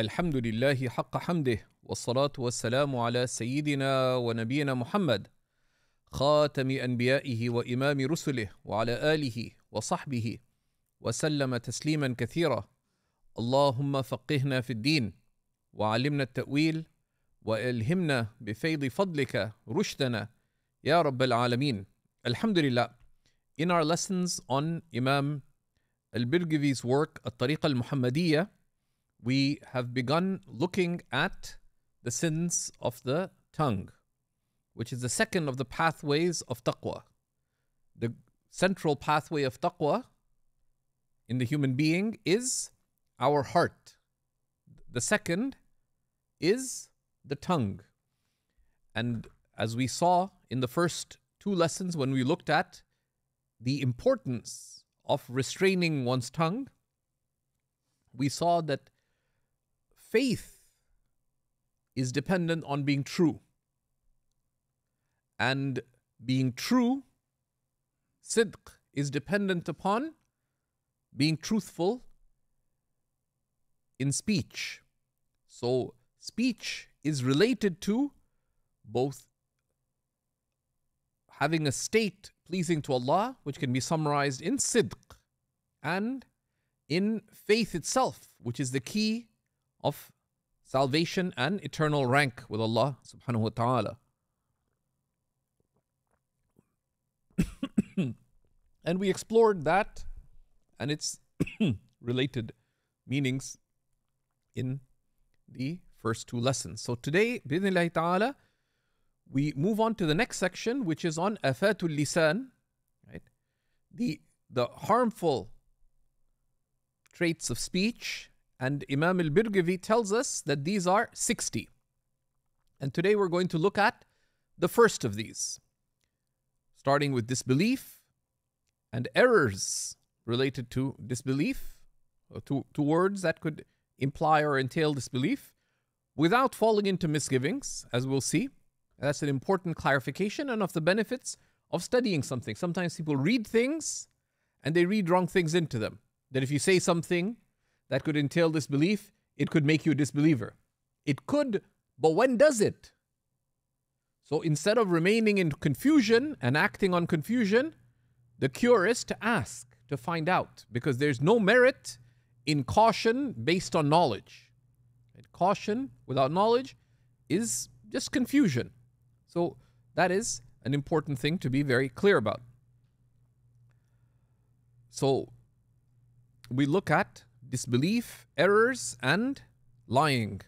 الحمد لله حق حمده والصلاة والسلام على سيدنا ونبينا محمد خاتم أنبيائه وإمام رسله وعلى آله وصحبه وسلم تسليما كثيرا. اللهم فقهنا في الدين وعلمنا التأويل وألهمنا بفيض فضلك رشدنا. يا رب العالمين. الحمد لله. In our lessons on Imam al-Birgivi's work الطريقة المحمدية we have begun looking at the sins of the tongue, which is the second of the pathways of taqwa. The central pathway of taqwa in the human being is our heart. The second is the tongue. And as we saw in the first two lessons when we looked at the importance of restraining one's tongue, we saw that faith is dependent on being true. And being true, sidq, is dependent upon being truthful in speech. So, speech is related to both having a state pleasing to Allah, which can be summarized in sidq, and in faith itself, which is the key of salvation and eternal rank with Allah subhanahu wa ta'ala. and we explored that and its related meanings in the first two lessons. So today, bidnillahi ta'ala, we move on to the next section, which is on afatul lisan, right? The the harmful traits of speech and Imam al Birgivi tells us that these are 60. And today we're going to look at the first of these, starting with disbelief and errors related to disbelief, to, to words that could imply or entail disbelief, without falling into misgivings, as we'll see. That's an important clarification and of the benefits of studying something. Sometimes people read things and they read wrong things into them. That if you say something that could entail disbelief, it could make you a disbeliever. It could, but when does it? So instead of remaining in confusion and acting on confusion, the cure is to ask, to find out, because there's no merit in caution based on knowledge. And caution without knowledge is just confusion. So that is an important thing to be very clear about. So we look at disbelief, errors, and lying.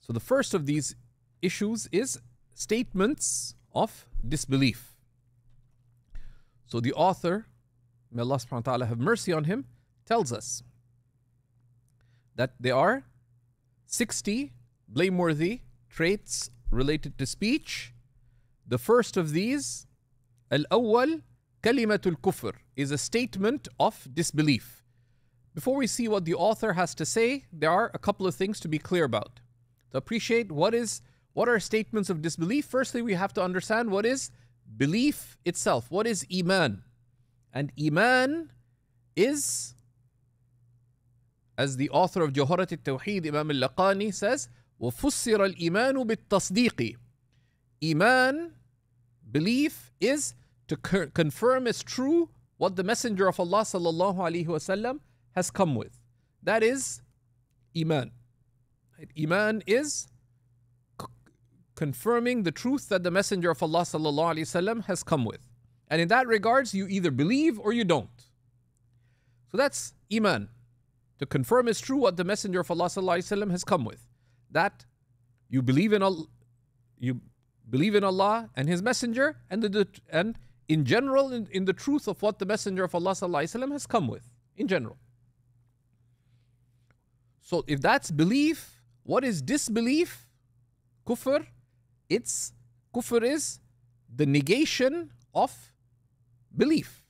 So the first of these issues is statements of disbelief. So the author, may Allah subhanahu wa ta'ala have mercy on him, tells us that there are 60 blameworthy traits related to speech. The first of these, al-awwal kalimatul kufr, is a statement of disbelief. Before we see what the author has to say, there are a couple of things to be clear about. To appreciate what is what are statements of disbelief, firstly we have to understand what is belief itself. What is iman? And iman is as the author of Jawharat al-Tawheed, Imam al-Laqani says, وَفُسِّرَ الْإِيمَانُ بِالتَّصْدِيقِ Iman, belief, is to confirm as true what the Messenger of Allah sallallahu alaihi wasallam has come with. That is Iman. Iman is c- confirming the truth that the Messenger of Allah has come with. And in that regards, you either believe or you don't. So that's Iman. To confirm is true what the Messenger of Allah has come with. That you believe in Allah, you believe in Allah and His Messenger, and the, and in general in, in the truth of what the Messenger of Allah has come with. In general. So if that's belief, what is disbelief? Kufr. It's kufr is the negation of belief.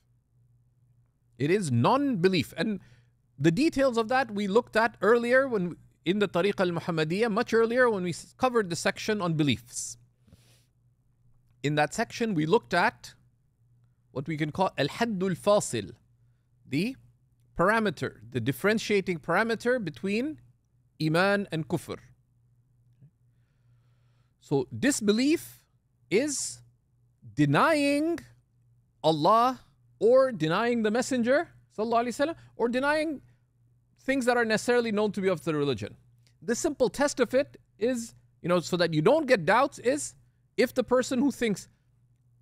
It is non-belief. And the details of that we looked at earlier when in the Tariq al-Muhammadiyah, much earlier when we covered the section on beliefs. In that section, we looked at what we can call al-haddul fasil, the parameter, the differentiating parameter between iman and kufr. So disbelief is denying Allah or denying the Messenger وسلم, or denying things that are necessarily known to be of the religion. The simple test of it is, you know, so that you don't get doubts, is if the person who thinks,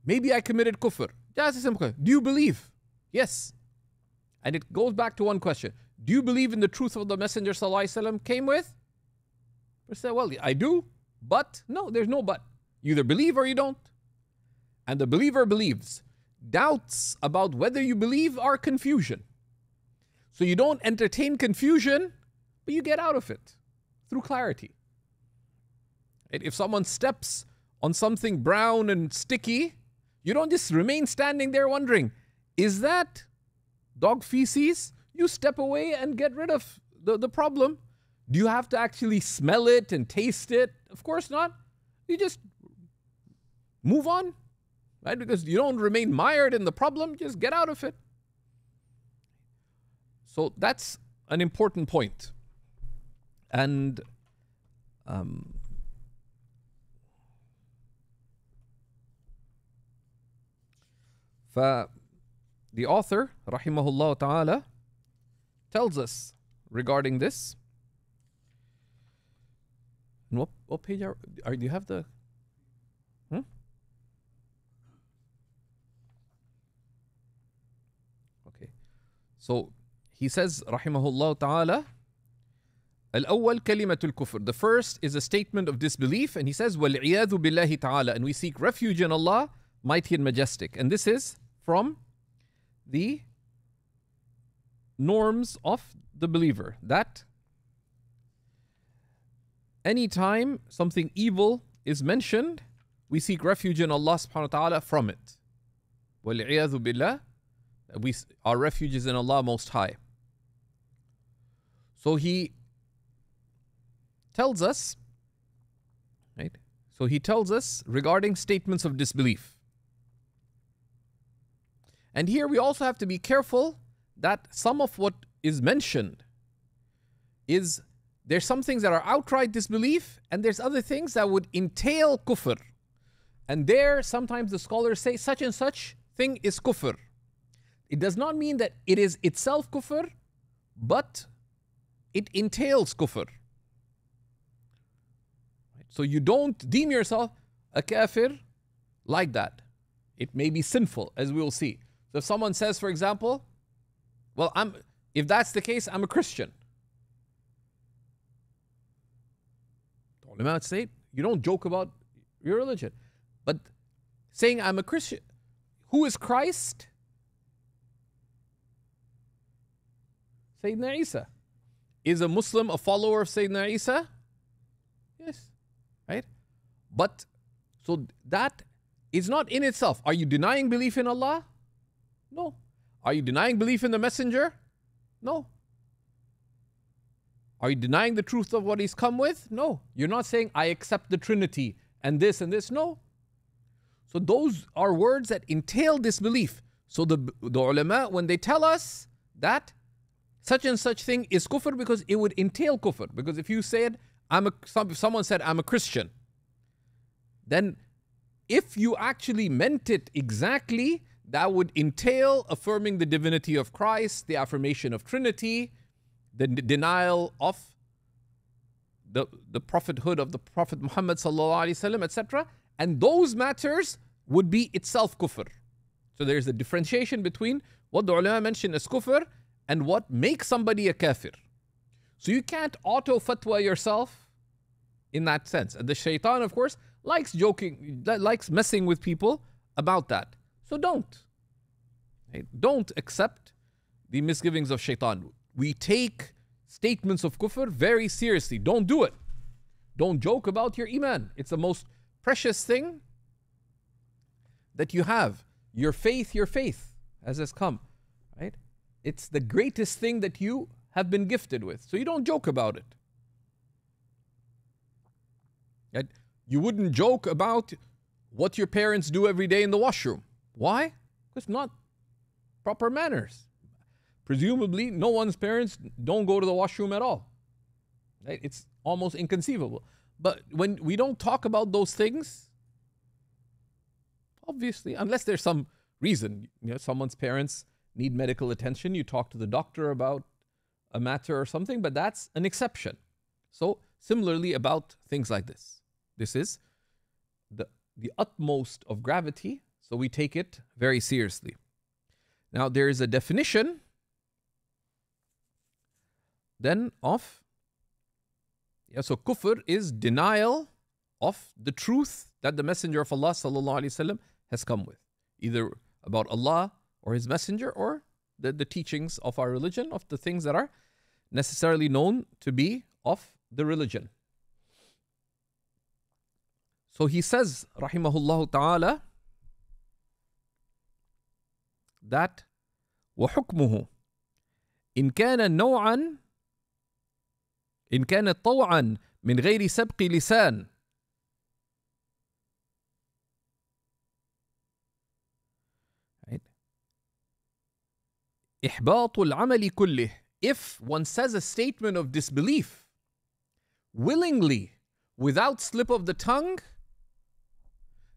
maybe I committed kufr, just a simple question. Do you believe? Yes. And it goes back to one question. Do you believe in the truth of the Messenger وسلم, came with? I say, well, I do, but no, there's no but. You either believe or you don't. And the believer believes. Doubts about whether you believe are confusion. So you don't entertain confusion, but you get out of it through clarity. If someone steps on something brown and sticky, you don't just remain standing there wondering, is that dog feces? You step away and get rid of the, the problem. Do you have to actually smell it and taste it? Of course not. You just move on, right? Because you don't remain mired in the problem, just get out of it. So that's an important point. And um, the author, rahimahullah ta'ala, tells us regarding this. what, what page are, are do you have the hmm? Okay. So he says, rahimahullah ta'ala, الأول كلمة الكفر. The first is a statement of disbelief, and he says, وَالْعِيَاذُ بِاللَّهِ تَعَالَى And we seek refuge in Allah, mighty and majestic. And this is from the norms of the believer. That anytime something evil is mentioned, we seek refuge in Allah subhanahu wa ta'ala from it. billah, we, our refuge is in Allah Most High. So he tells us, right? So he tells us regarding statements of disbelief. And here we also have to be careful that some of what is mentioned is there's some things that are outright disbelief, and there's other things that would entail kufr. And there, sometimes the scholars say such and such thing is kufr. It does not mean that it is itself kufr, but it entails kufr. So you don't deem yourself a kafir like that. It may be sinful, as we will see. So if someone says, for example, well, I'm if that's the case, I'm a Christian. The ulama say you don't joke about your religion. But saying I'm a Christian, who is Christ? Sayyidina Isa. Is a Muslim a follower of Sayyidina Isa? Yes. Right? But so that is not in itself. Are you denying belief in Allah? No. Are you denying belief in the messenger? No. Are you denying the truth of what he's come with? No. You're not saying, I accept the Trinity and this and this. No. So those are words that entail disbelief. So the, the ulama, when they tell us that such and such thing is kufr because it would entail kufr. Because if you said, I'm a, some, if someone said, I'm a Christian, then if you actually meant it exactly, that would entail affirming the divinity of Christ, the affirmation of Trinity, the denial of the, the prophethood of the Prophet Muhammad, etc. And those matters would be itself kufr. So there's a differentiation between what the ulama mentioned as kufr and what makes somebody a kafir. So you can't auto fatwa yourself in that sense. And the shaitan, of course, likes joking, likes messing with people about that. So don't. Right? Don't accept the misgivings of shaitan. We take statements of kufr very seriously. Don't do it. Don't joke about your iman. It's the most precious thing that you have. Your faith, your faith, as has come. Right? It's the greatest thing that you have been gifted with. So you don't joke about it. Right? You wouldn't joke about what your parents do every day in the washroom. Why? Because not proper manners. Presumably, no one's parents don't go to the washroom at all. It's almost inconceivable. But when we don't talk about those things, obviously, unless there's some reason, you know, someone's parents need medical attention, you talk to the doctor about a matter or something, but that's an exception. So, similarly, about things like this. This is the, the utmost of gravity, so we take it very seriously. Now there is a definition then of yeah, so kufr is denial of the truth that the messenger of Allah sallallahu alaihi wasallam has come with either about Allah or his messenger or the, the teachings of our religion of the things that are necessarily known to be of the religion so he says rahimahullah ta'ala that وحكمه إن كان نوعا إن كانت طوعا من غير سبق لسان إحباط العمل كله if one says a statement of disbelief willingly without slip of the tongue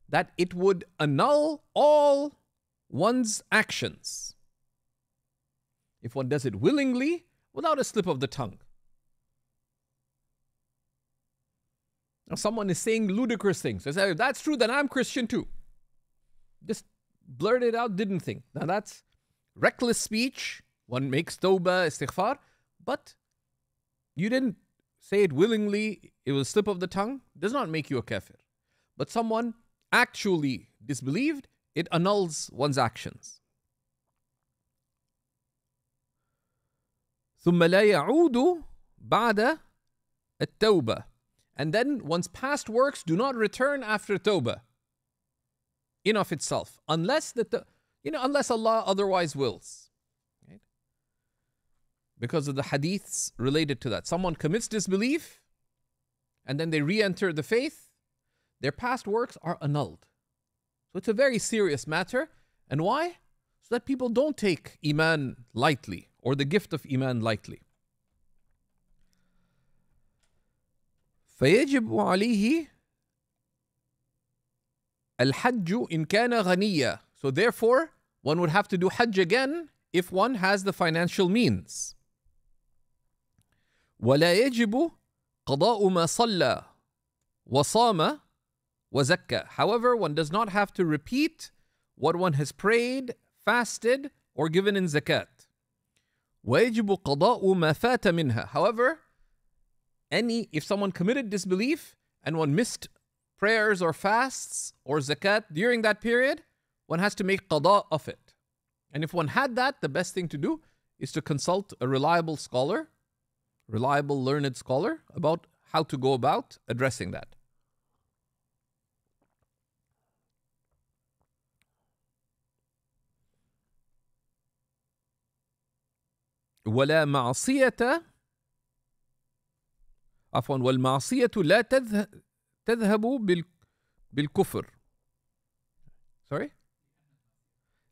that it would annul all one's actions if one does it willingly without a slip of the tongue Now, someone is saying ludicrous things. They say, if that's true, then I'm Christian too. Just blurt it out, didn't think. Now, that's reckless speech. One makes tawbah, istighfar, but you didn't say it willingly, it was slip of the tongue, does not make you a kafir. But someone actually disbelieved, it annuls one's actions. ثم لا يعود بعد التوبه and then one's past works do not return after tawbah in of itself, unless that the you know, unless Allah otherwise wills. Right? Because of the hadiths related to that. Someone commits disbelief and then they re-enter the faith, their past works are annulled. So it's a very serious matter. And why? So that people don't take Iman lightly or the gift of Iman lightly. فيجب عليه الحج إن كان غنيا. So therefore, one would have to do Hajj again if one has the financial means. ولا يجب قضاء ما صلى وصام وزكى. However, one does not have to repeat what one has prayed, fasted, or given in zakat. ويجب قضاء ما فات منها. However, any if someone committed disbelief and one missed prayers or fasts or zakat during that period, one has to make qada of it. And if one had that, the best thing to do is to consult a reliable scholar, reliable learned scholar about how to go about addressing that. ولا معصية عفوا والمعصية لا تذهب بال بالكفر sorry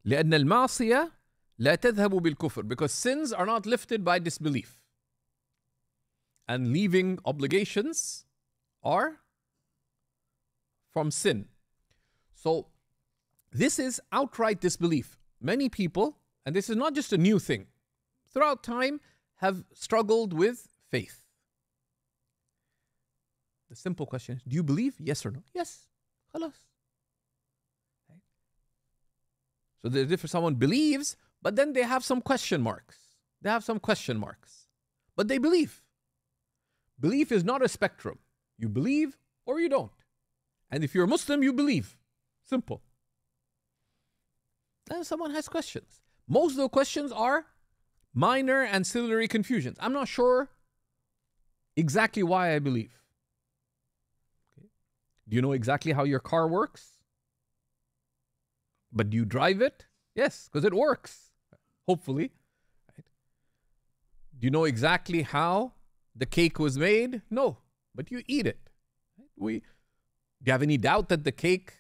لأن المعصية لا تذهب بالكفر because sins are not lifted by disbelief and leaving obligations are from sin so this is outright disbelief many people and this is not just a new thing throughout time have struggled with faith the simple question is, do you believe? Yes or no? Yes. Khalas. So the difference someone believes, but then they have some question marks. They have some question marks. But they believe. Belief is not a spectrum. You believe or you don't. And if you're a Muslim, you believe. Simple. Then someone has questions. Most of the questions are minor ancillary confusions. I'm not sure exactly why I believe. Do you know exactly how your car works? But do you drive it? Yes, because it works, hopefully. Right? Do you know exactly how the cake was made? No, but you eat it. We, do you have any doubt that the cake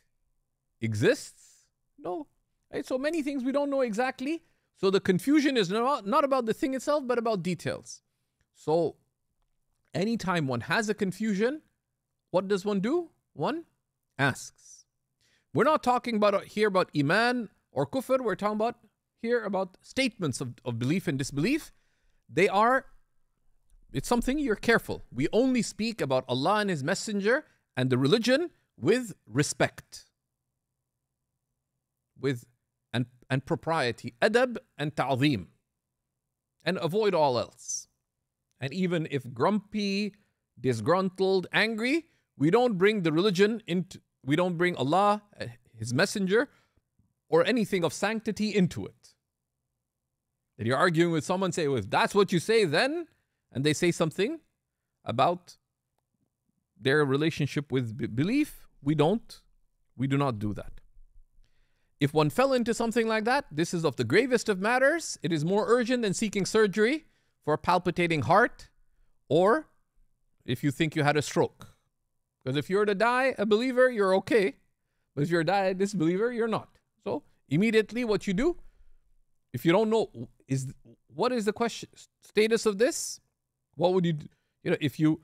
exists? No. Right? So many things we don't know exactly. So the confusion is not, not about the thing itself, but about details. So anytime one has a confusion, what does one do? One asks. We're not talking about uh, here about iman or kufr. We're talking about here about statements of, of belief and disbelief. They are, it's something you're careful. We only speak about Allah and His Messenger and the religion with respect, with and, and propriety, adab and ta'zim, and avoid all else. And even if grumpy, disgruntled, angry, we don't bring the religion into, we don't bring Allah, uh, His Messenger, or anything of sanctity into it. That you're arguing with someone, say, well, if that's what you say, then, and they say something about their relationship with b- belief, we don't, we do not do that. If one fell into something like that, this is of the gravest of matters. It is more urgent than seeking surgery for a palpitating heart or if you think you had a stroke. Because if you're to die a believer, you're okay. But if you're to die a disbeliever, you're not. So immediately what you do, if you don't know is what is the question status of this, what would you do? You know, if you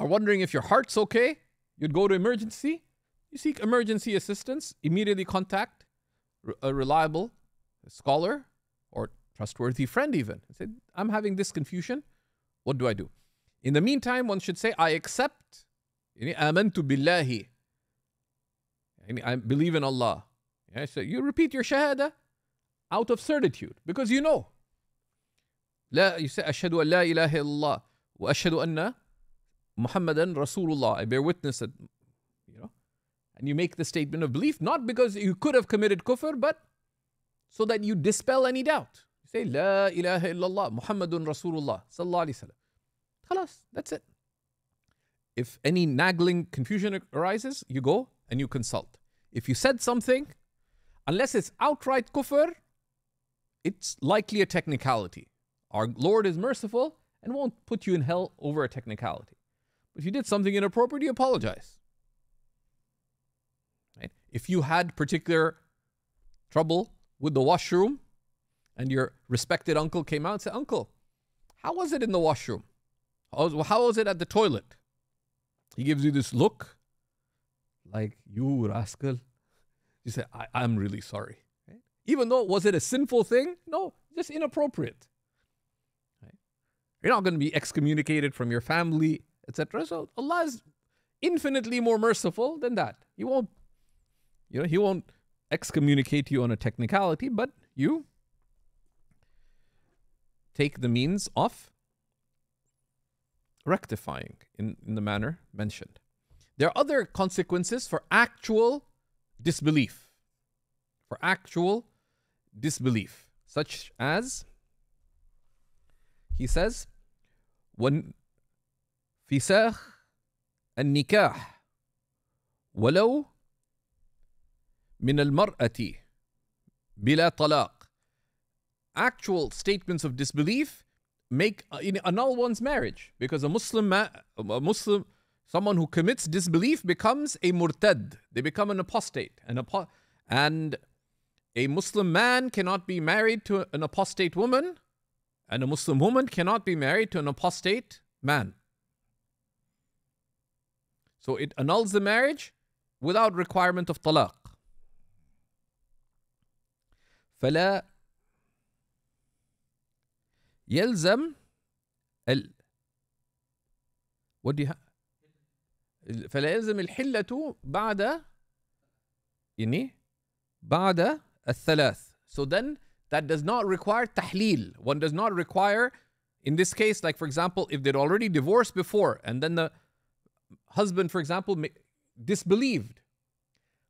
are wondering if your heart's okay, you'd go to emergency. You seek emergency assistance, immediately contact a reliable scholar or trustworthy friend even. Say, I'm having this confusion. What do I do? In the meantime, one should say, I accept. آمنت بالله. I believe in Allah. Yeah, so you repeat your shahada out of certitude because you know. لا you say أشهد أن لا إله إلا الله وأشهد أن محمدا رسول الله. I bear witness that you know and you make the statement of belief not because you could have committed kufr, but so that you dispel any doubt. You say, La ilaha illallah, Muhammadun Rasulullah, sallallahu alayhi wasallam. That's it. If any nagging confusion arises, you go and you consult. If you said something, unless it's outright kufr, it's likely a technicality. Our Lord is merciful and won't put you in hell over a technicality. But if you did something inappropriate, you apologize. If you had particular trouble with the washroom and your respected uncle came out and said, Uncle, how was it in the washroom? How was, how was it at the toilet? He gives you this look like, you rascal. You say, I, I'm really sorry. Even though, was it a sinful thing? No, just inappropriate. You're not going to be excommunicated from your family, etc. So Allah is infinitely more merciful than that. He won't, you know, He won't excommunicate you on a technicality, but you take the means of rectifying in, in the manner mentioned. There are other consequences for actual disbelief. For actual disbelief, such as he says, when فساخ النكاح ولو من المرأة بلا طلاق actual statements of disbelief make uh, annul one's marriage because a Muslim ma- a Muslim someone who commits disbelief becomes a murtad they become an apostate an apo- and a Muslim man cannot be married to an apostate woman and a Muslim woman cannot be married to an apostate man so it annuls the marriage without requirement of talaq فلا يلزم ال ودي فلا يلزم الحلة بعد يعني بعد الثلاث so then that does not require tahleel one does not require in this case like for example if they'd already divorced before and then the husband for example disbelieved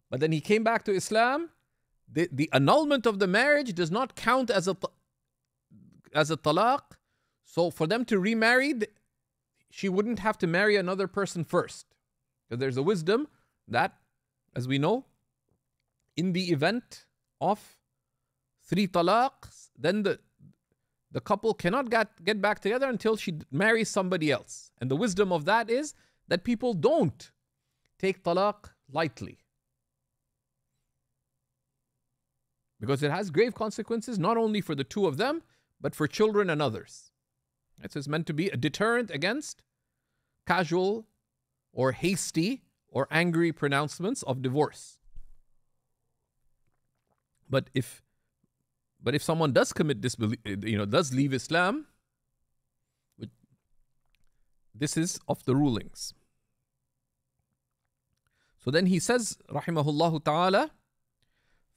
but then he came back to Islam the, the annulment of the marriage does not count as a as a talaq. So for them to remarry, she wouldn't have to marry another person first. Because there's a wisdom that, as we know, in the event of three talaqs, then the the couple cannot get, get back together until she marries somebody else. And the wisdom of that is that people don't take talaq lightly. Because it has grave consequences not only for the two of them, but for children and others. It's meant to be a deterrent against casual or hasty or angry pronouncements of divorce. But if but if someone does commit disbelief, uh, you know, does leave Islam, this is of the rulings. So then he says, rahimahullah ta'ala,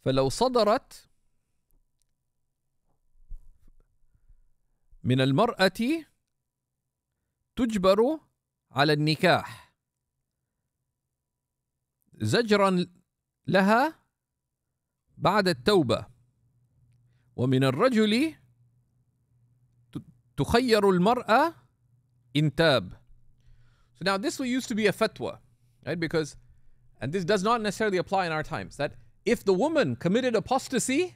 فلو صدرت من المرأة تجبر على النكاح زجرا لها بعد التوبة ومن الرجل تخير المرأة إن تاب So now this used to be a fatwa, right? Because, and this does not necessarily apply in our times, that if the woman committed apostasy,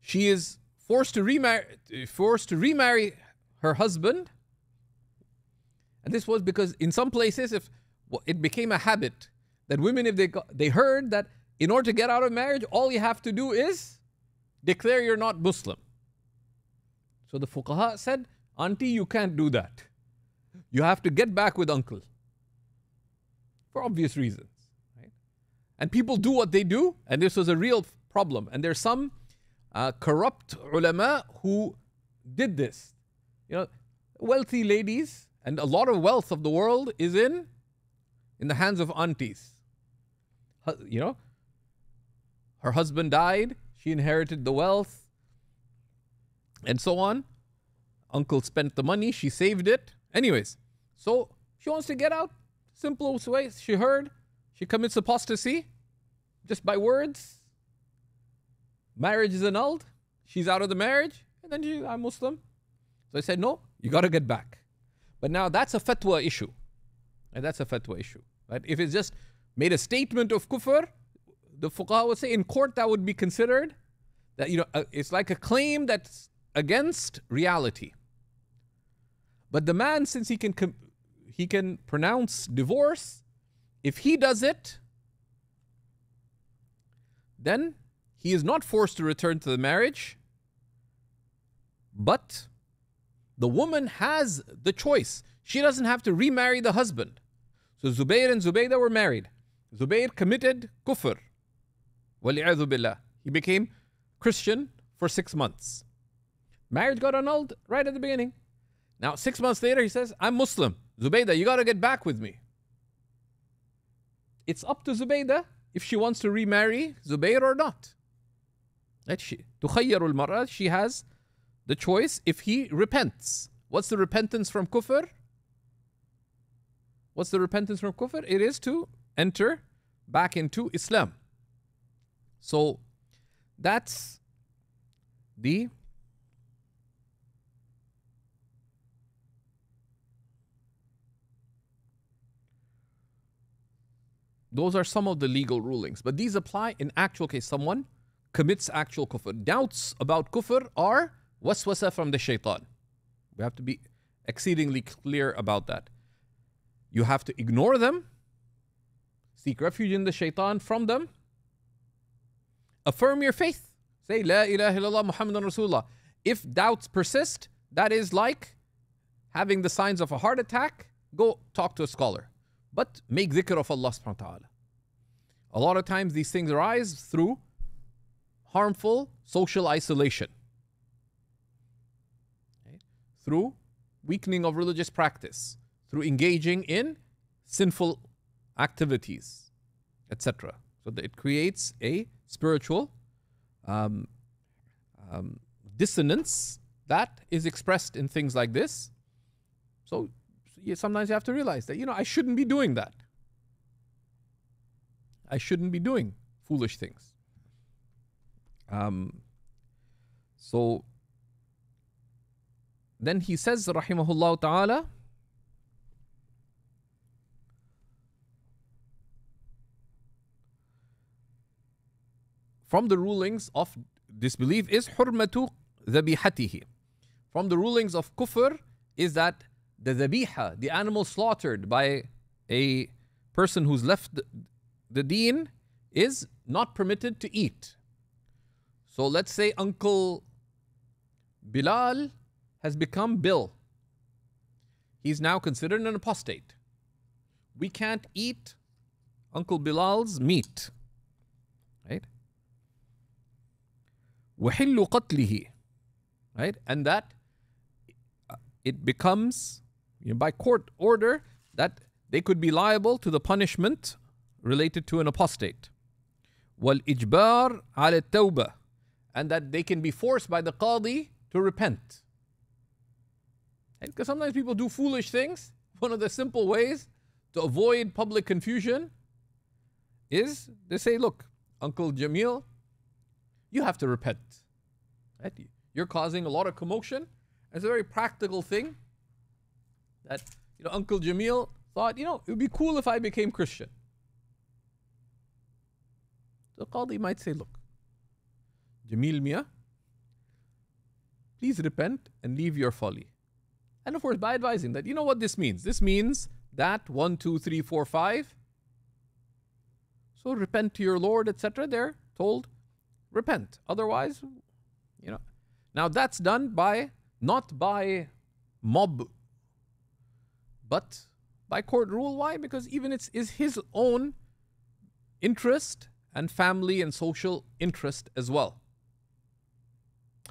she is forced to remarry, forced to remarry her husband. And this was because in some places, if it became a habit that women, if they got, they heard that in order to get out of marriage, all you have to do is declare you're not Muslim. So the fuqaha said, Auntie, you can't do that. You have to get back with uncle. For obvious reasons. And people do what they do, and this was a real problem. And there's some uh, corrupt ulama who did this. You know, wealthy ladies, and a lot of wealth of the world is in in the hands of aunties. You know, her husband died, she inherited the wealth, and so on. Uncle spent the money, she saved it. Anyways, so she wants to get out. Simple way. She heard, she commits apostasy just by words. Marriage is annulled. She's out of the marriage, and then she, I'm Muslim. So I said, no, you got to get back. But now that's a fatwa issue. And that's a fatwa issue. Right? If it's just made a statement of kufr, the fuqaha would say in court that would be considered that, you know, uh, it's like a claim that's against reality. But the man, since he can he can pronounce divorce, if he does it, then he is not forced to return to the marriage, but the woman has the choice. She doesn't have to remarry the husband. So Zubayr and Zubaydah were married. Zubayr committed kufr. billah. He became Christian for six months. Marriage got annulled right at the beginning. Now, six months later, he says, I'm Muslim. Zubaydah, you got to get back with me. It's up to Zubaydah if she wants to remarry Zubayr or not. She, she has the choice if he repents. What's the repentance from kufr? What's the repentance from kufr? It is to enter back into Islam. So that's the Those are some of the legal rulings, but these apply in actual case. Someone commits actual kufr. Doubts about kufr are waswasa from the shaitan. We have to be exceedingly clear about that. You have to ignore them, seek refuge in the shaitan from them, affirm your faith. Say, La ilaha illallah Muhammadan Rasulullah. If doubts persist, that is like having the signs of a heart attack, go talk to a scholar. But make dhikr of Allah subhanahu wa ta'ala. A lot of times these things arise through harmful social isolation, okay? through weakening of religious practice, through engaging in sinful activities, etc. So that it creates a spiritual um, um, dissonance that is expressed in things like this. So sometimes you have to realize that, you know, I shouldn't be doing that. I shouldn't be doing foolish things. Um, so then he says, Rahimahullah Ta'ala, from the rulings of disbelief is hurmatu dhabihatihi. From the rulings of kufr is that the dhabiha, the animal slaughtered by a person who's left the, the deen, is not permitted to eat. So let's say Uncle Bilal has become Bill. he's now considered an apostate. We can't eat Uncle Bilal's meat. Right? وحل قتله right and that uh, it becomes you know, by court order that they could be liable to the punishment related to an apostate والإجبار على التوبة and that they can be forced by the qadi to repent because sometimes people do foolish things one of the simple ways to avoid public confusion is they say look uncle jamil you have to repent right? You're causing a lot of commotion. It's a very practical thing that you know Uncle Jamil thought, you know, it would be cool if I became Christian. The Qadi might say, look, Jamil Mia, please repent and leave your folly. And of course, by advising that, you know what this means? This means that one, two, three, four, five. So repent to your Lord, etc. They're told, repent. Otherwise, you know, now that's done by not by mob, but by court rule. Why? Because even it's is his own interest and family and social interest as well.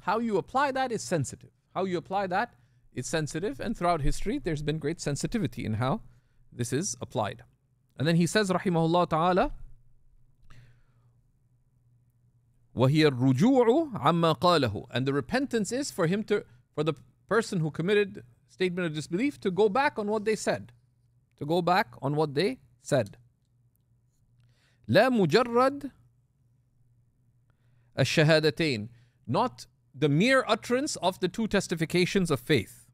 How you apply that is sensitive. How you apply that is sensitive, and throughout history, there's been great sensitivity in how this is applied. And then he says, Rahimahullah Ta'ala, وهي الرجوع عما قاله and the repentance is for him to for the person who committed statement of disbelief to go back on what they said to go back on what they said لا مجرد الشهادتين not the mere utterance of the two testifications of faith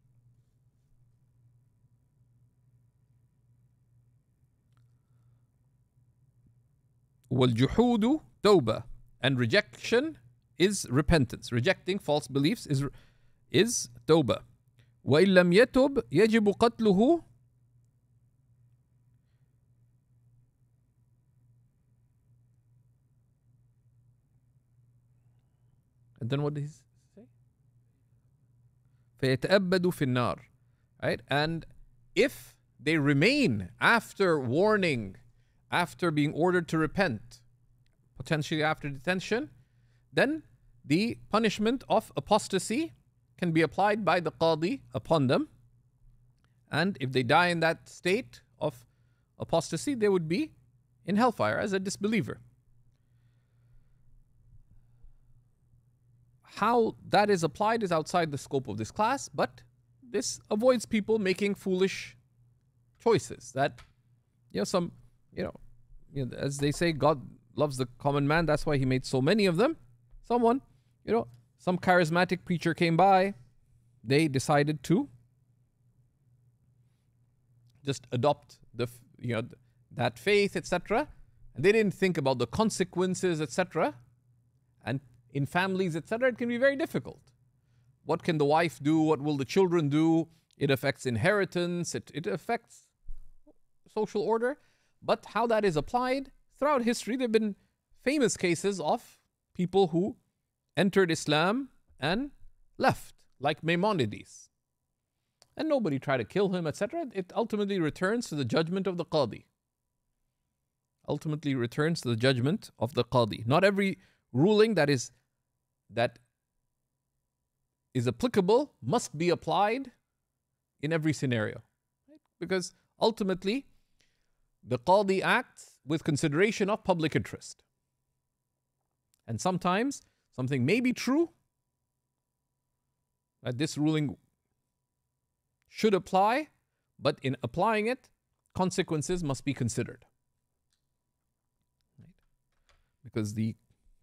والجحود توبه and rejection is repentance. Rejecting false beliefs is is توبة. وإن لم يتب يجب قتله And then what does he say? فيتأبد في النار. Right? And if they remain after warning, after being ordered to repent, potentially after detention, then the punishment of apostasy can be applied by the qadi upon them. And if they die in that state of apostasy, they would be in hellfire as a disbeliever. How that is applied is outside the scope of this class, but this avoids people making foolish choices that, you know, some, you know, you know as they say, God loves the common man. That's why he made so many of them. Someone, you know, some charismatic preacher came by. They decided to just adopt the, you know, that faith, etc. And they didn't think about the consequences, etc. And in families, etc., it can be very difficult. What can the wife do? What will the children do? It affects inheritance. It, it affects social order. But how that is applied throughout history, there have been famous cases of people who entered Islam and left, like Maimonides. And nobody tried to kill him, etc. It ultimately returns to the judgment of the Qadi. Ultimately returns to the judgment of the Qadi. Not every ruling that is that is applicable must be applied in every scenario. Because ultimately, the Qadi acts with consideration of public interest. And sometimes something may be true, that this ruling should apply, but in applying it, consequences must be considered. Right? Because the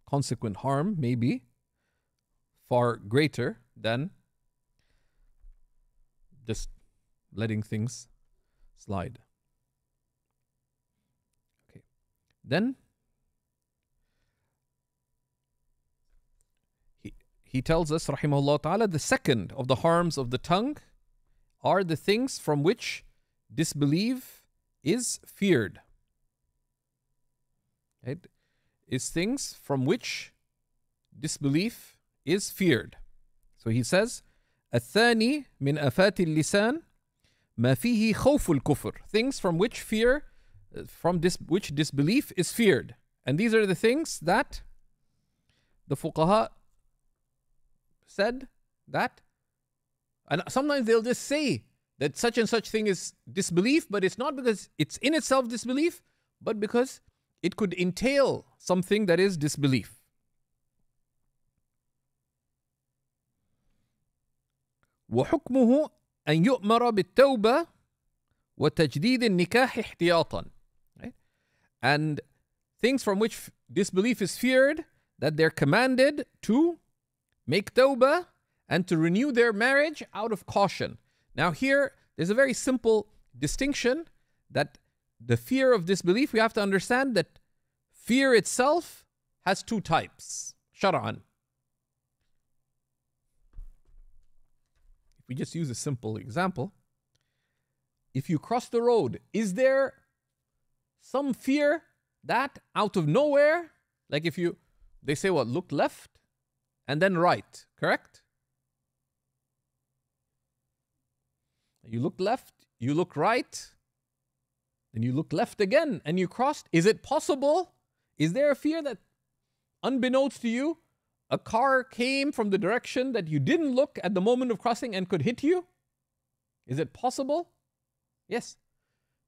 consequent harm may be far greater than just letting things slide. Okay. Then he, he tells us, rahimahullah ta'ala, the second of the harms of the tongue are the things from which disbelief is feared. Right? Is things from which disbelief is feared. So he says, الثاني من أفات اللسان ما فيه خوف الكفر things from which fear uh, from dis- which disbelief is feared and these are the things that the fuqaha said that and sometimes they'll just say that such and such thing is disbelief but it's not because it's in itself disbelief but because it could entail something that is disbelief وحكمه أن يؤمر بالتوبة وتجديد النكاح احتياطا right? and things from which disbelief is feared that they're commanded to make tawbah and to renew their marriage out of caution now here there's a very simple distinction that the fear of disbelief we have to understand that fear itself has two types shar'an If we just use a simple example. If you cross the road, is there some fear that out of nowhere, like if you, they say what, look left and then right, correct? You look left, you look right, then you look left again and you crossed. Is it possible? Is there a fear that, unbeknownst to you, a car came from the direction that you didn't look at the moment of crossing and could hit you? Is it possible? Yes.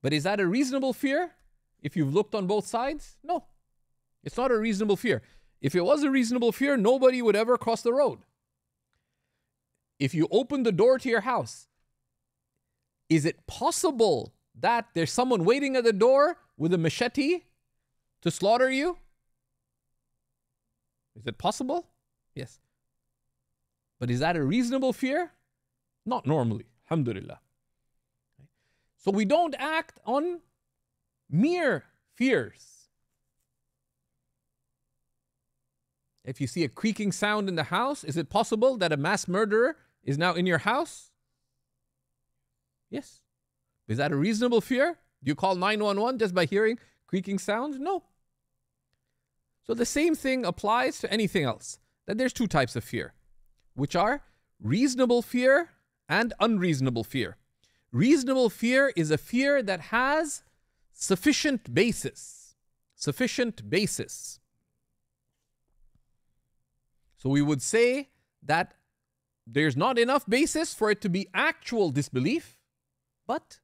But is that a reasonable fear if you've looked on both sides? No. It's not a reasonable fear. If it was a reasonable fear, nobody would ever cross the road. If you open the door to your house, is it possible that there's someone waiting at the door with a machete to slaughter you? Is it possible? Yes. But is that a reasonable fear? Not normally. Alhamdulillah. So we don't act on mere fears. If you see a creaking sound in the house, is it possible that a mass murderer is now in your house? Yes. Is that a reasonable fear? Do you call 911 just by hearing creaking sounds? No. So the same thing applies to anything else. That there's two types of fear, which are reasonable fear and unreasonable fear. Reasonable fear is a fear that has sufficient basis. Sufficient basis. So we would say that there's not enough basis for it to be actual disbelief, but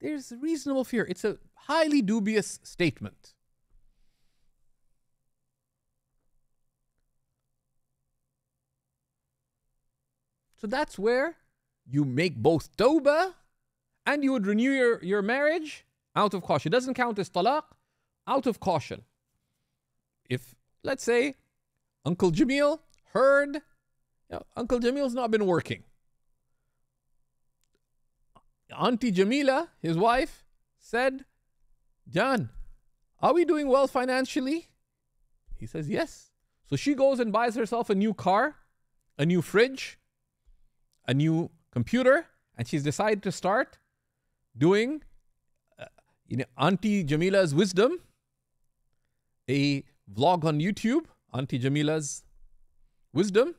there's reasonable fear. It's a highly dubious statement. So that's where you make both tawbah and you would renew your, your marriage out of caution. It doesn't count as talaq, out of caution. If, let's say, Uncle Jamil heard, Uncle Jamil's not been working. Auntie Jamila, his wife, said, John, are we doing well financially? He says, Yes. So she goes and buys herself a new car, a new fridge, a new computer, and she's decided to start doing uh, you know, Auntie Jamila's wisdom, a vlog on YouTube, Auntie Jamila's wisdom.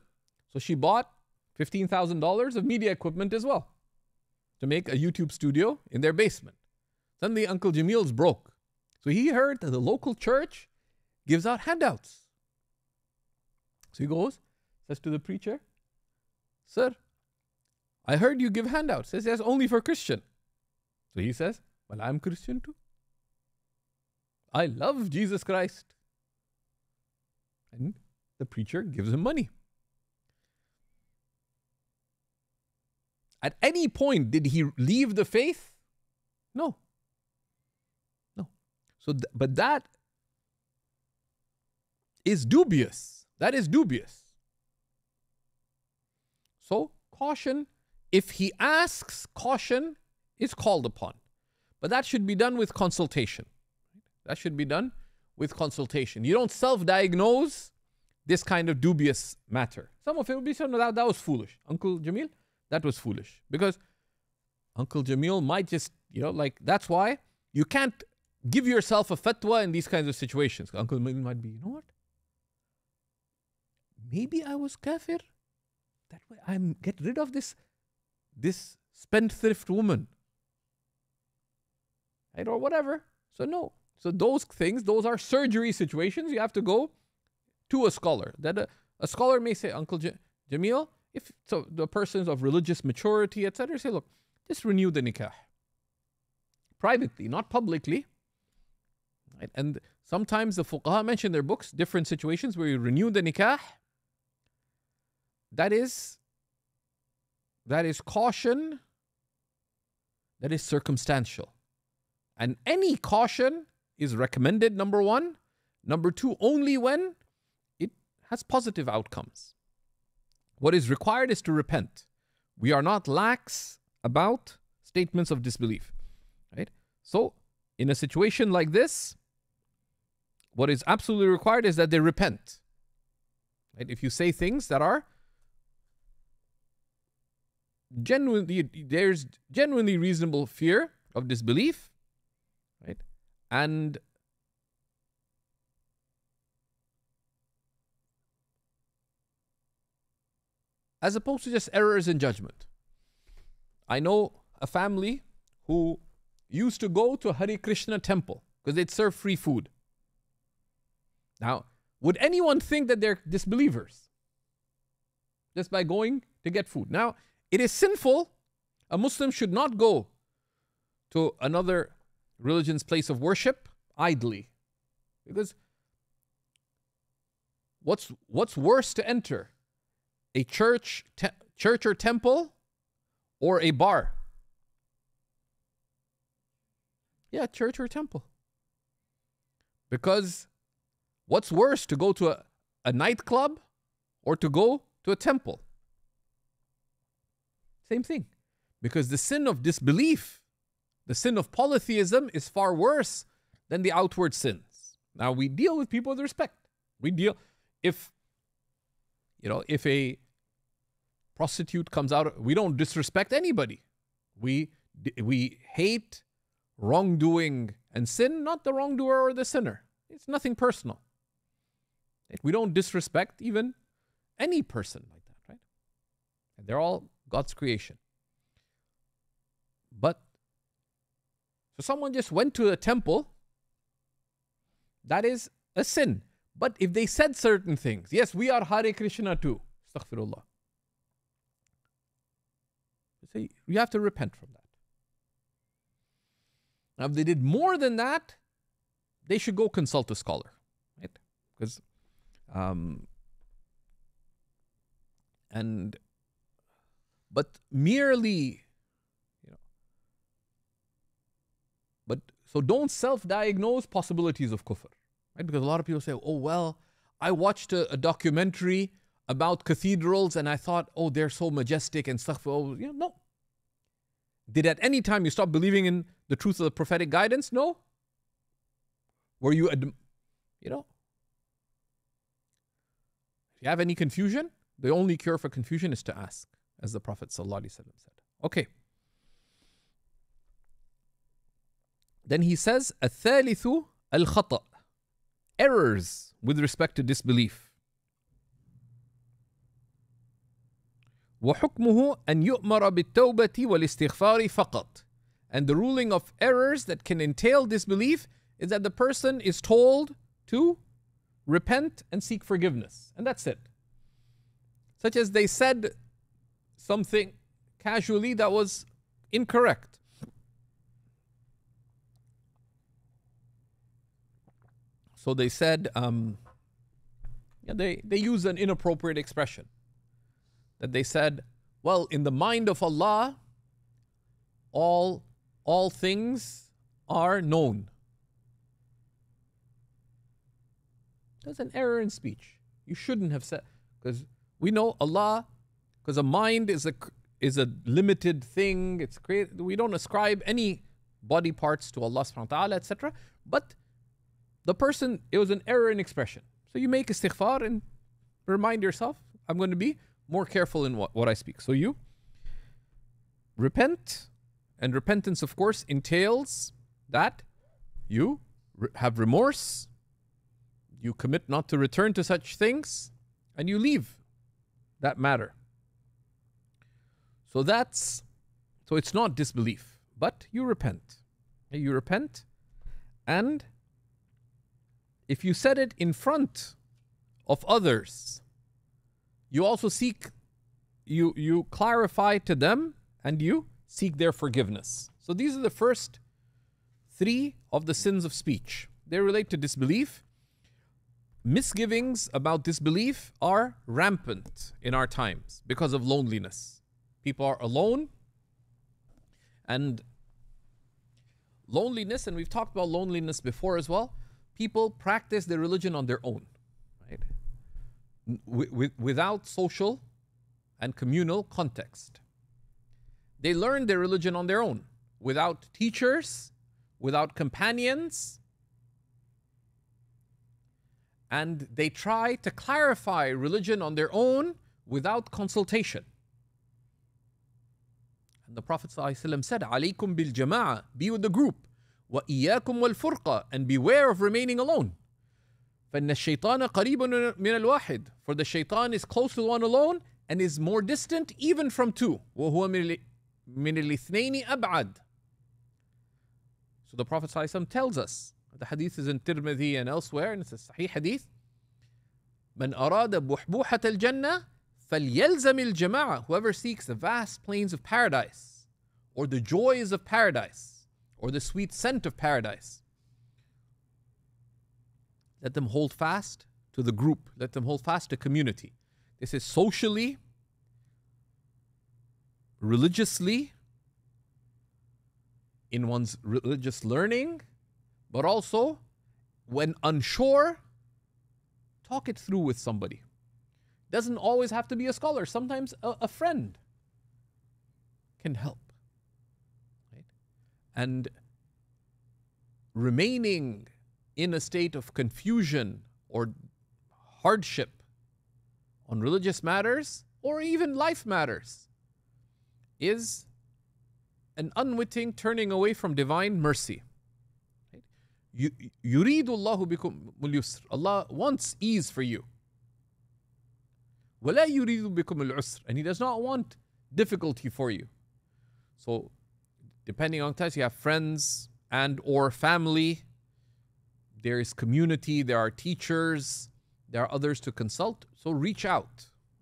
So she bought $15,000 of media equipment as well to make a YouTube studio in their basement. Suddenly, Uncle Jamil's broke. So he heard that the local church gives out handouts. So he goes, says to the preacher, Sir, I heard you give handouts. Says, yes, only for Christian. So he says, Well, I'm Christian too. I love Jesus Christ. And the preacher gives him money. At any point, did he leave the faith? No. No. So, th- but that is dubious. That is dubious. So, caution. If he asks, caution is called upon. But that should be done with consultation. That should be done with consultation. You don't self diagnose this kind of dubious matter. Some of it will be said, no, that, that was foolish. Uncle Jamil, that was foolish. Because Uncle Jamil might just, you know, like, that's why you can't give yourself a fatwa in these kinds of situations. Uncle Jamil might be, you know what? Maybe I was kafir. That way I'm get rid of this this spendthrift woman. right? Or whatever. So no. So those things, those are surgery situations. You have to go to a scholar. That a, a scholar may say, Uncle J- Jamil, if so the persons of religious maturity, etc., say, look, just renew the nikah. Privately, not publicly. Right? And sometimes the fuqaha mention their books different situations where you renew the nikah. That is that is caution that is circumstantial. And any caution is recommended, number one. Number two, only when has positive outcomes. What is required is to repent. We are not lax about statements of disbelief. Right? So, in a situation like this, what is absolutely required is that they repent. Right? If you say things that are genuinely there's genuinely reasonable fear of disbelief, right? And as opposed to just errors in judgment. I know a family who used to go to a Hare Krishna temple because they'd serve free food. Now, would anyone think that they're disbelievers just by going to get food? Now, it is sinful. A Muslim should not go to another religion's place of worship idly. Because what's what's worse to enter? A church te- church or temple or a bar? Yeah, church or temple. Because what's worse to go to a, a nightclub or to go to a temple? Same thing. Because the sin of disbelief, the sin of polytheism, is far worse than the outward sins. Now, we deal with people with respect. We deal, if, you know, if a prostitute comes out, we don't disrespect anybody. We, we hate wrongdoing and sin, not the wrongdoer or the sinner. It's nothing personal. We don't disrespect even any person like that, right? And they're all God's creation. But so someone just went to a temple, that is a sin. But if they said certain things, yes, we are Hare Krishna too. Astaghfirullah. Say you have to repent from that. Now, if they did more than that, they should go consult a scholar, right? Because, um, and but merely, you know, but so don't self-diagnose possibilities of kufr, right? Because a lot of people say, oh well, I watched a, a documentary about cathedrals and I thought, oh, they're so majestic and stuff. Oh, you know, no. Did at any time you stop believing in the truth of the prophetic guidance? No. Were you, ad- you know, if you have any confusion, the only cure for confusion is to ask as the Prophet ﷺ said. Okay. Then he says, الثالث الخطأ errors with respect to disbelief. وحكمه أن يؤمر بالتوبة والاستغفار فقط. And the ruling of errors that can entail disbelief is that the person is told to repent and seek forgiveness. And that's it. Such as they said something casually that was incorrect. So they said, um, yeah, they, they use an inappropriate expression. That they said, well, in the mind of Allah, all, all things are known. That's an error in speech. You shouldn't have said, because we know Allah because a mind is a is a limited thing. It's created. We don't ascribe any body parts to Allah subhanahu wa ta'ala, etc. But the person, it was an error in expression. So you make istighfar and remind yourself, I'm going to be more careful in what, what I speak. So you repent, and repentance, of course, entails that you re- have remorse, you commit not to return to such things, and you leave that matter. So that's so it's not disbelief, but you repent. You repent, and if you said it in front of others, you also seek, you you clarify to them, and you seek their forgiveness. So these are the first three of the sins of speech. They relate to disbelief. Misgivings about disbelief are rampant in our times because of loneliness. People are alone, and loneliness, and we've talked about loneliness before as well. People practice their religion on their own, right? W- without social and communal context. They learn their religion on their own, without teachers, without companions, and they try to clarify religion on their own without consultation. And the Prophet ﷺ said, "Alaykum bil jama'a, be with the group, wa iyyakum wal furqa, and beware of remaining alone." فإن الشيطان قريب من الواحد For the shaitan is close to one alone and is more distant even from two. وهو من الاثنين أبعد So the Prophet ﷺ tells us, the hadith is in Tirmidhi and elsewhere, and it's a Sahih hadith. من أراد بحبوحة الجنة فليلزم الجماعة. Whoever seeks the vast plains of paradise, or the joys of paradise, or the sweet scent of paradise, let them hold fast to the group. Let them hold fast to community. This is socially, religiously, in one's religious learning, but also when unsure, talk it through with somebody. Doesn't always have to be a scholar. Sometimes a, a friend can help Right? And remaining in a state of confusion or hardship on religious matters or even life matters is an unwitting turning away from divine mercy. يريد الله بكم اليسر. Allah wants ease for you. ولا يريد بكم العسر. And He does not want difficulty for you. So, depending on times, you have friends and or family. There is community. There are teachers. There are others to consult. So reach out.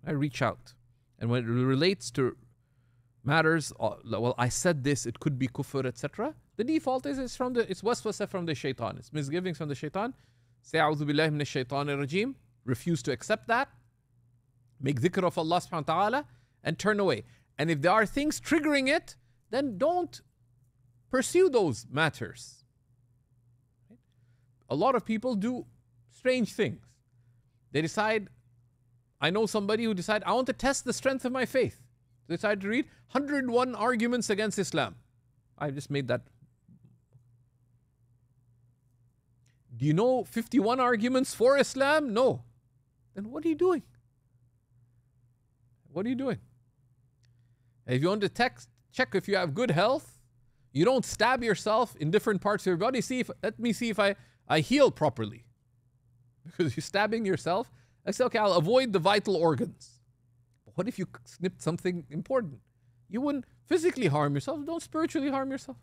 I reach out. And when it relates to matters, uh, well, I said this, it could be kufr, etc. The default is it's from the it's waswasa from the shaitan. It's misgivings from the shaitan. Say a'udhu billahi min shaitan rajim. Refuse to accept that. Make dhikr of Allah subhanahu wa ta'ala and turn away. And if there are things triggering it, then don't pursue those matters. A lot of people do strange things. They decide, I know somebody who decided, I want to test the strength of my faith. They decided to read 101 arguments against Islam. I just made that. Do you know 51 arguments for Islam? No. Then what are you doing? What are you doing? If you want to text, check if you have good health, you don't stab yourself in different parts of your body. See if let me see if I, I heal properly. Because you're stabbing yourself. I say, okay, I'll avoid the vital organs. What if you snipped something important? You wouldn't physically harm yourself, don't spiritually harm yourself.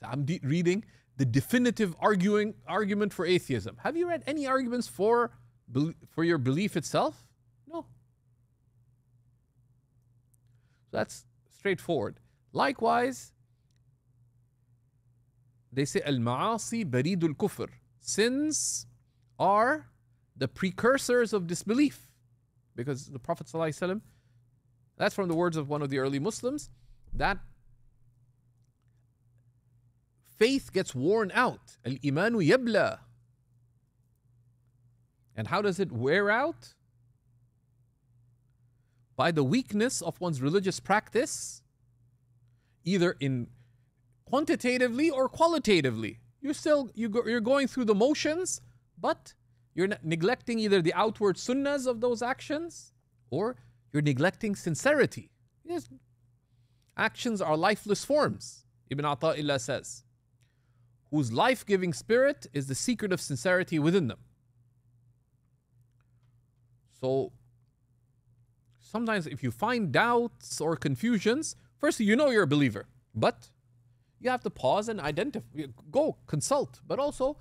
So I'm reading the definitive arguing argument for atheism. Have you read any arguments for for your belief itself? So that's straightforward. Likewise, they say al-ma'asi baridul kufr. Sins are the precursors of disbelief. Because the Prophet ﷺ, that's from the words of one of the early Muslims, that faith gets worn out. Al imanu yabla. And how does it wear out? By the weakness of one's religious practice, either in quantitatively or qualitatively. You're still you you're going through the motions, but you're neglecting either the outward sunnahs of those actions or you're neglecting sincerity. Yes. Actions are lifeless forms, Ibn Ata'illah says, whose life giving spirit is the secret of sincerity within them. So sometimes if you find doubts or confusions, Firstly, you know you're a believer, but you have to pause and identify. Go consult, but also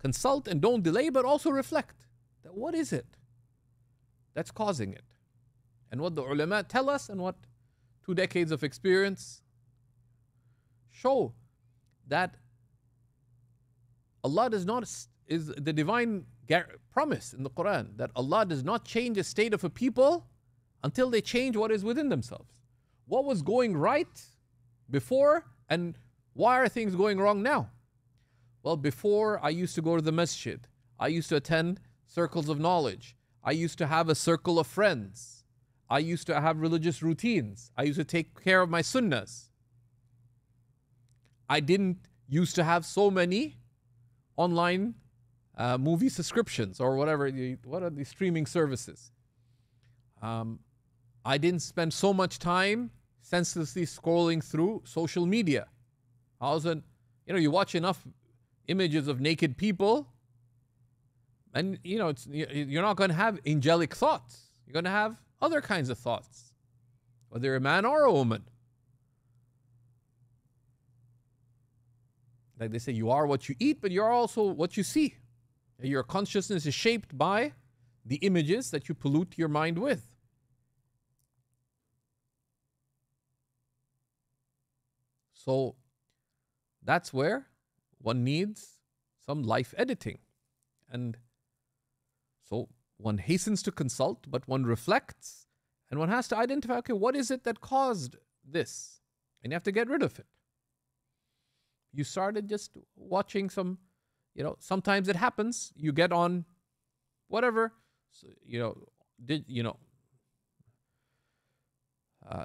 consult and don't delay, but also reflect. That what is it that's causing it? And what the ulama tell us and what two decades of experience show that Allah does not is the divine promise in the Quran that Allah does not change the state of a people until they change what is within themselves. What was going right before and why are things going wrong now? Well, before I used to go to the masjid, I used to attend circles of knowledge, I used to have a circle of friends, I used to have religious routines, I used to take care of my sunnahs. I didn't used to have so many online uh, movie subscriptions or whatever. What are the streaming services? Um, I didn't spend so much time senselessly scrolling through social media. I wasn't, you know, you watch enough images of naked people, and you know, you're not going to have angelic thoughts. You're going to have other kinds of thoughts, whether a man or a woman. Like they say, you are what you eat, but you're also what you see. Your consciousness is shaped by the images that you pollute your mind with. So that's where one needs some life editing. And so one hastens to consult, but one reflects and one has to identify okay, what is it that caused this? And you have to get rid of it. You started just watching some, you know, sometimes it happens. You get on whatever, so, you know, did, you know, uh,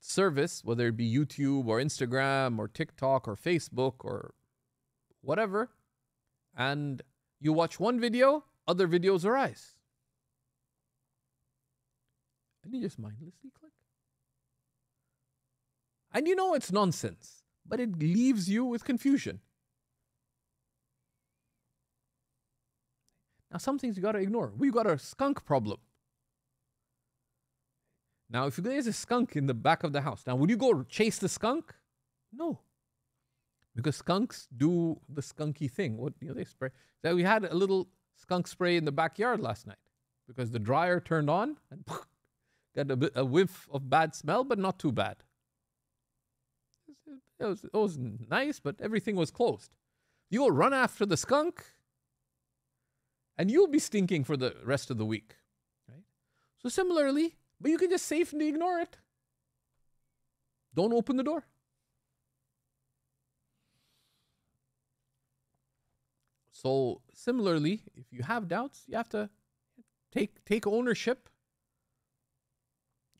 service, whether it be YouTube or Instagram or TikTok or Facebook or whatever, and you watch one video, other videos arise. And you just mindlessly click. And you know it's nonsense, but it leaves you with confusion. Now, some things you got to ignore. We've got a skunk problem. Now, if there's a skunk in the back of the house, now would you go chase the skunk? No, because skunks do the skunky thing. What you know, they spray. So we had a little skunk spray in the backyard last night because the dryer turned on and got a, bit, a whiff of bad smell, but not too bad. It was, it was nice, but everything was closed. You'll run after the skunk, and you'll be stinking for the rest of the week. Right? So similarly, but you can just safely ignore it. Don't open the door. So similarly, if you have doubts, you have to take take ownership,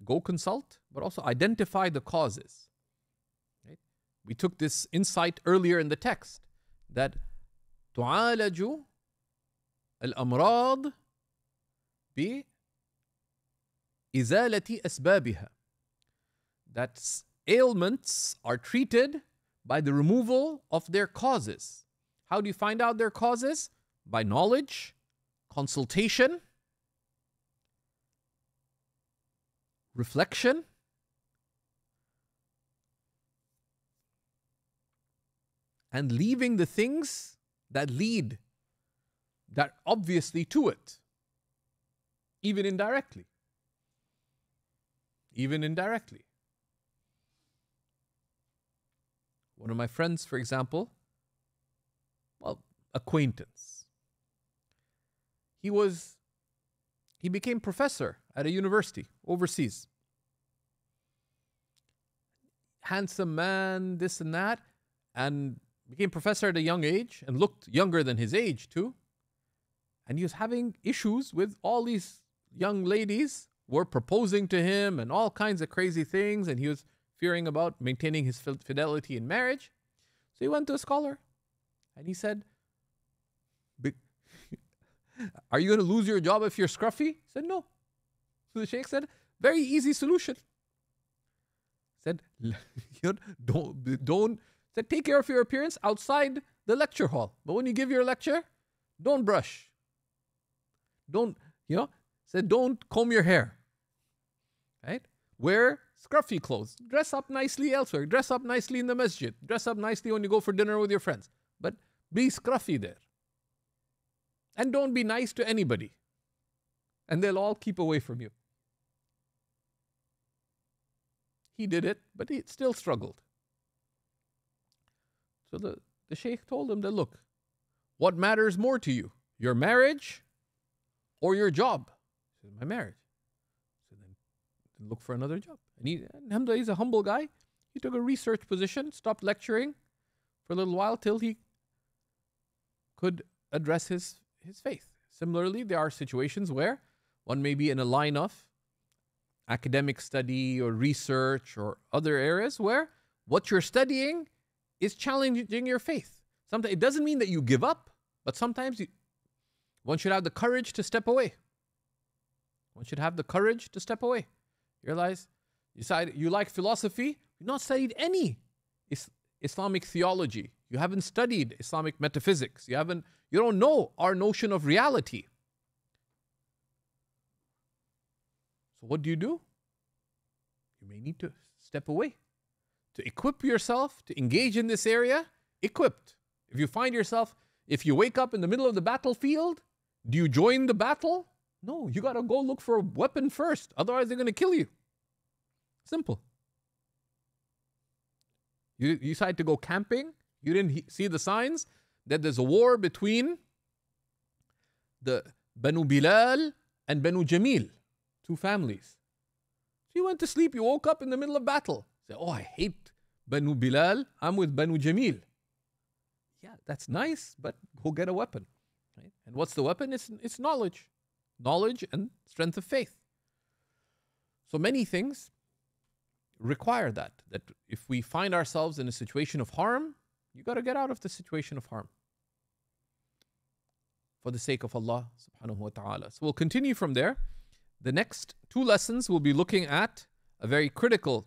go consult, but also identify the causes. Right? We took this insight earlier in the text that تعالج الأمراض ب إزالة أسبابها. That ailments are treated by the removal of their causes. How do you find out their causes? By knowledge, consultation, reflection, and leaving the things that lead that obviously to it, even indirectly even indirectly. One of my friends, for example, well, acquaintance. He was, he became professor at a university overseas. Handsome man, this and that, and became professor at a young age and looked younger than his age too. And he was having issues with all these young ladies were proposing to him and all kinds of crazy things, and he was fearing about maintaining his fidelity in marriage. So he went to a scholar and he said, Are you going to lose your job if you're scruffy? He said, No. So the sheikh said, Very easy solution. Said, Don't, don't, said, take care of your appearance outside the lecture hall. But when you give your lecture, don't brush. Don't, you know, said, don't comb your hair right? Wear scruffy clothes. Dress up nicely elsewhere. Dress up nicely in the masjid. Dress up nicely when you go for dinner with your friends. But be scruffy there. And don't be nice to anybody. And they'll all keep away from you. He did it, but he still struggled. So the, the sheikh told him that look, what matters more to you? Your marriage or your job? He said, My marriage. Then look for another job. And he, alhamdulillah, he's a humble guy. He took a research position, stopped lecturing for a little while till he could address his, his faith. Similarly, there are situations where one may be in a line of academic study or research or other areas where what you're studying is challenging your faith. Sometimes it doesn't mean that you give up, but sometimes you, one should have the courage to step away. One should have the courage to step away. You realize you decide you like philosophy, you've not studied any is- Islamic theology. You haven't studied Islamic metaphysics. You haven't you don't know our notion of reality. So what do you do? You may need to step away to equip yourself to engage in this area, equipped. If you find yourself, if you wake up in the middle of the battlefield, do you join the battle? No, you got to go look for a weapon first. Otherwise, they're to kill you. Simple. You, you decide to go camping. You didn't he- see the signs that there's a war between the Banu Bilal and Banu Jamil, two families. So you went to sleep. You woke up in the middle of battle. Say, oh, I hate Banu Bilal. I'm with Banu Jamil. Yeah, that's nice, but go get a weapon. Right? And what's the weapon? It's, it's knowledge. Knowledge and strength of faith. So many things require that. That if we find ourselves in a situation of harm, you got to get out of the situation of harm for the sake of Allah subhanahu wa ta'ala. So we'll continue from there. The next two lessons we'll be looking at a very critical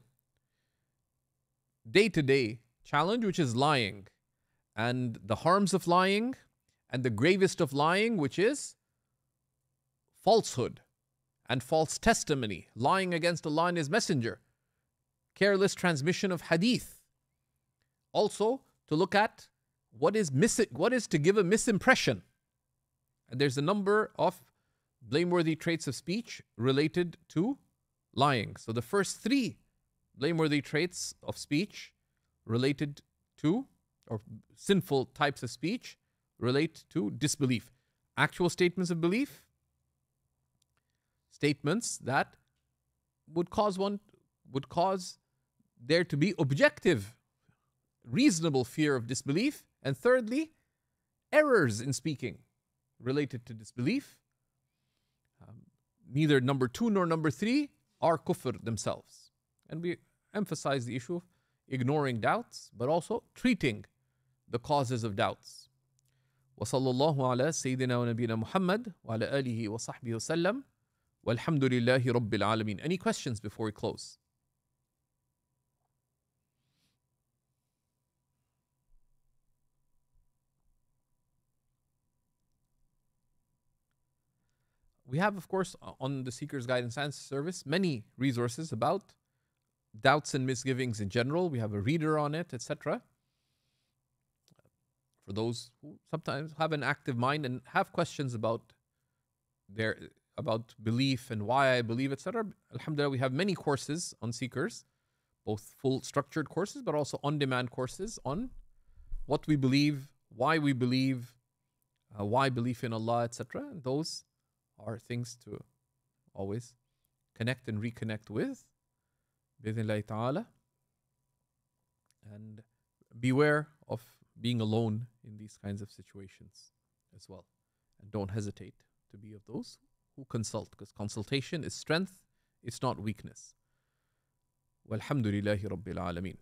day to day challenge, which is lying and the harms of lying and the gravest of lying, which is falsehood and false testimony, lying against Allah and His Messenger, careless transmission of hadith. Also, to look at what is mis- what is to give a misimpression. And there's a number of blameworthy traits of speech related to lying. So the first three blameworthy traits of speech related to or sinful types of speech relate to disbelief. Actual statements of belief, statements that would cause one would cause there to be objective reasonable fear of disbelief and thirdly errors in speaking related to disbelief um, neither number 2 nor number 3 are kufr themselves and we emphasize the issue of ignoring doubts but also treating the causes of doubts وصلى الله على سيدنا ونبينا محمد وعلى آله وصحبه وسلم Walhamdulillahi Rabbil Alameen. Any questions before we close? We have, of course, on the SeekersGuidance and Service, many resources about doubts and misgivings in general. We have a reader on it, etc. For those who sometimes have an active mind and have questions about their about belief and why I believe, etc. Alhamdulillah, we have many courses on Seekers, both full structured courses, but also on-demand courses on what we believe, why we believe, uh, why belief in Allah, etc. Those are things to always connect and reconnect with. Bidnillahi ta'ala. And beware of being alone in these kinds of situations as well. And don't hesitate to be of those who consult, because consultation is strength, it's not weakness. Walhamdulillahi Rabbil Alameen.